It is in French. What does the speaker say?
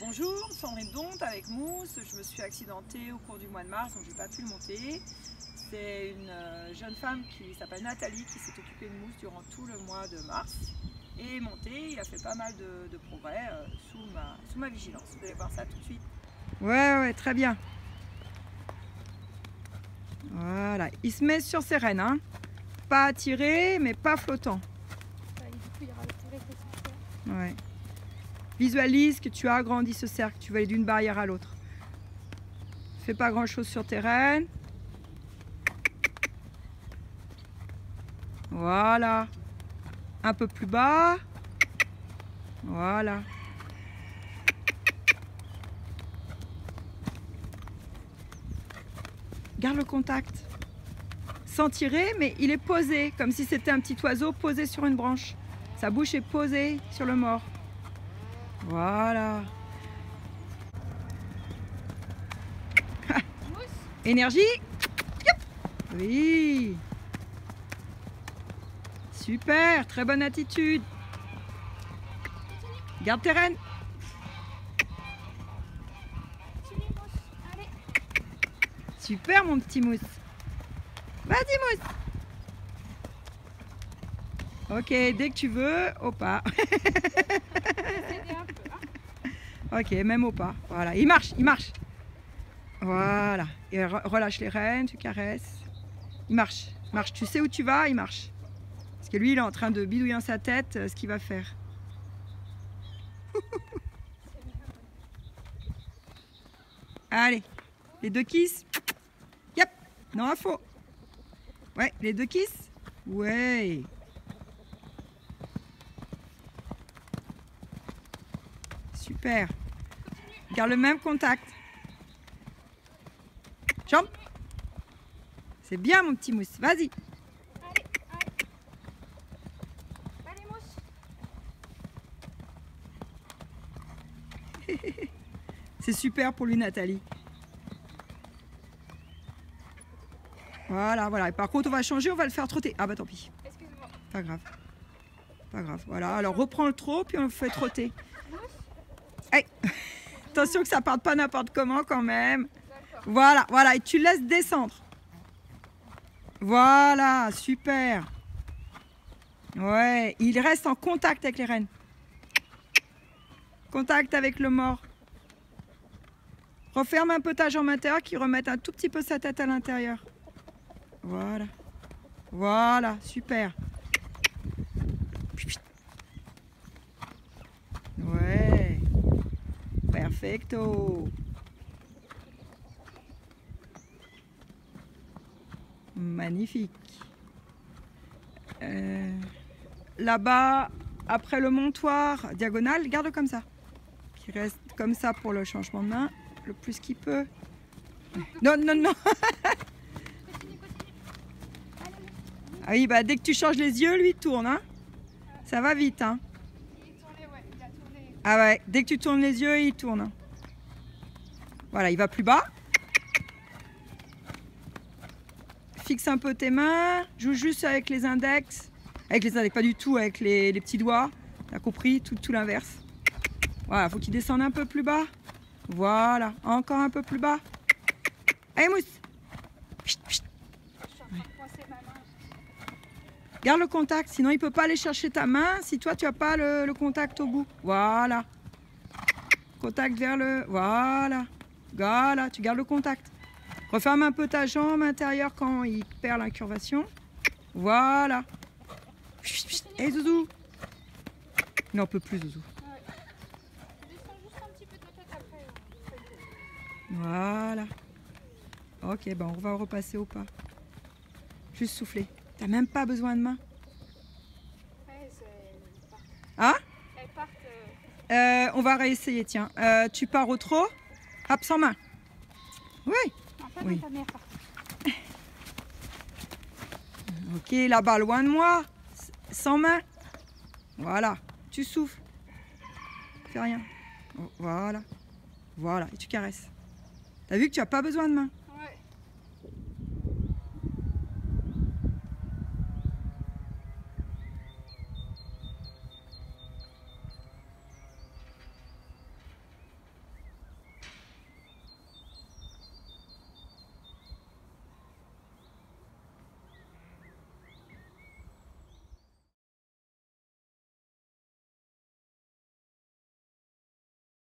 Bonjour, Sandrine Donte avec Mousse. Je me suis accidentée au cours du mois de mars, donc je n'ai pas pu le monter. C'est une euh, jeune femme qui s'appelle Nathalie qui s'est occupée de Mousse durant tout le mois de mars et est montée. Il a fait pas mal de, progrès euh, sous, ma, sous ma vigilance. Vous allez voir ça tout de suite. Ouais, ouais, très bien. Voilà, il se met sur ses rênes, hein. Pas attiré, mais pas flottant. Ouais. Visualise que tu as agrandi ce cercle, tu vas aller d'une barrière à l'autre. Fais pas grand chose sur tes rênes. Voilà. Un peu plus bas. Voilà. Garde le contact. Sans tirer, mais il est posé, comme si c'était un petit oiseau posé sur une branche. Sa bouche est posée sur le mort. Voilà. Énergie. Oui. Super, très bonne attitude. Garde tes rênes. Super mon petit mousse. Vas-y mousse. Ok, dès que tu veux, au pas. ok, même au pas. Voilà, il marche, il marche. Voilà. Et relâche les rênes, tu caresses. Il marche, marche. Tu sais où tu vas, il marche. Parce que lui, il est en train de bidouiller sa tête euh, ce qu'il va faire. Allez, les deux kisses. Yep, non, faux. Ouais, les deux kisses. Ouais. Super. Garde le même contact. Jambe. C'est bien mon petit mousse. Vas-y. Allez, allez. Allez, mousse. C'est super pour lui Nathalie. Voilà, voilà. Et par contre, on va changer, on va le faire trotter. Ah bah tant pis. Excuse-moi. Pas grave. Pas grave. Voilà, alors reprends le trot, puis on le fait trotter. Attention que ça parte pas n'importe comment quand même. Voilà, voilà, et tu laisses descendre. Voilà, super. Ouais, il reste en contact avec les rênes. Contact avec le mort. Referme un peu ta jambe intérieure qui remette un tout petit peu sa tête à l'intérieur. Voilà. Voilà, super. Ouais. Perfecto. Magnifique. Euh, là-bas, après le montoir diagonal, garde comme ça. Qui reste comme ça pour le changement de main, le plus qu'il peut. Non, non, non. ah oui, bah dès que tu changes les yeux, lui tourne. Hein. Ça va vite. Hein. Ah ouais, dès que tu tournes les yeux, il tourne. Voilà, il va plus bas. Fixe un peu tes mains. Joue juste avec les index. Avec les index, pas du tout avec les, petits doigts. T'as compris? Tout, tout l'inverse. Voilà, faut qu'il descende un peu plus bas. Voilà, encore un peu plus bas. Allez, mousse Garde le contact, sinon il ne peut pas aller chercher ta main si toi tu n'as pas le, contact au bout. Voilà. Contact vers le... Voilà. Voilà, tu gardes le contact. Referme un peu ta jambe intérieure quand il perd l'incurvation. Voilà. Hé Zouzou Non, on peut plus Zouzou. Voilà. Ok, ben on va repasser au pas. Juste souffler. T'as même pas besoin de main. Hein euh, euh, On va réessayer, tiens. Euh, tu pars au trot? Hop, sans main. Oui. oui. Ok, là-bas, loin de moi. Sans main. Voilà. Tu souffles. Fais rien. Voilà. Voilà. Et tu caresses. T'as vu que tu n'as pas besoin de main